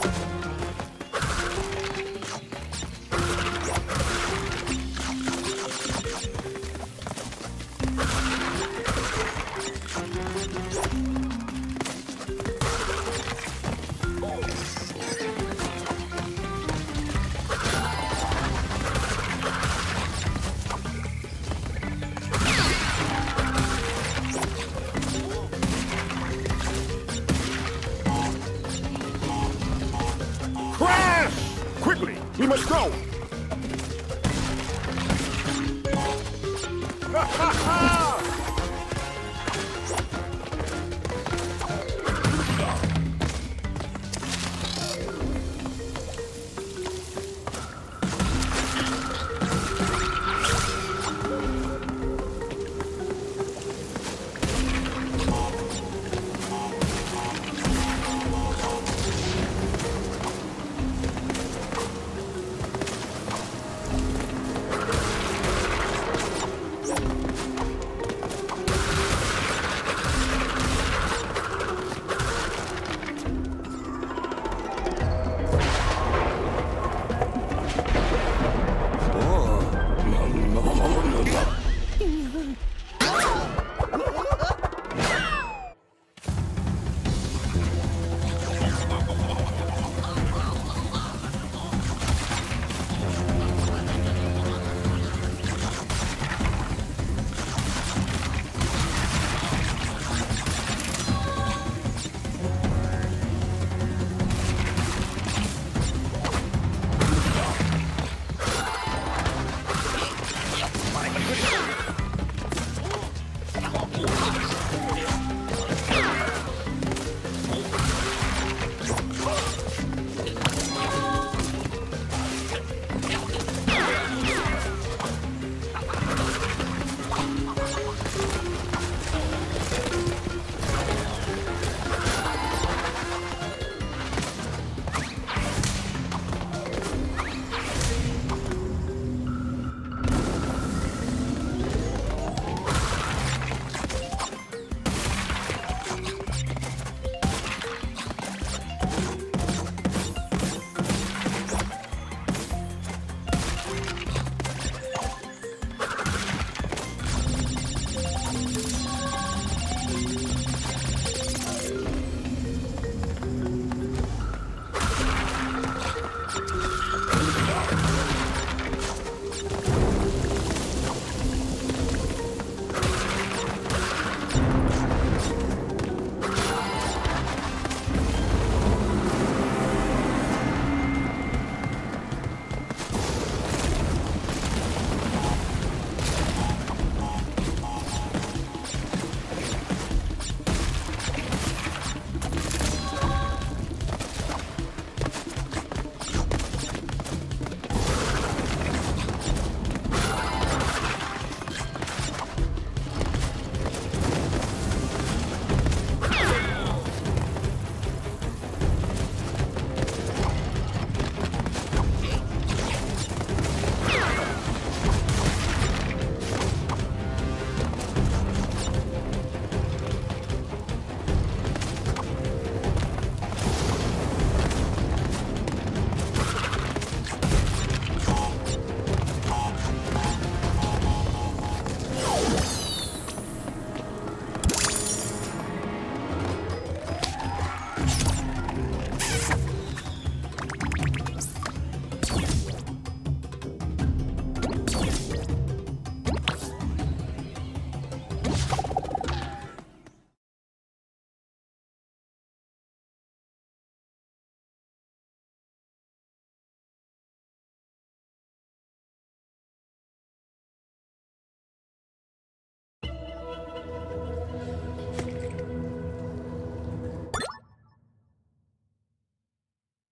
Quickly, we must go! Ha ha ha!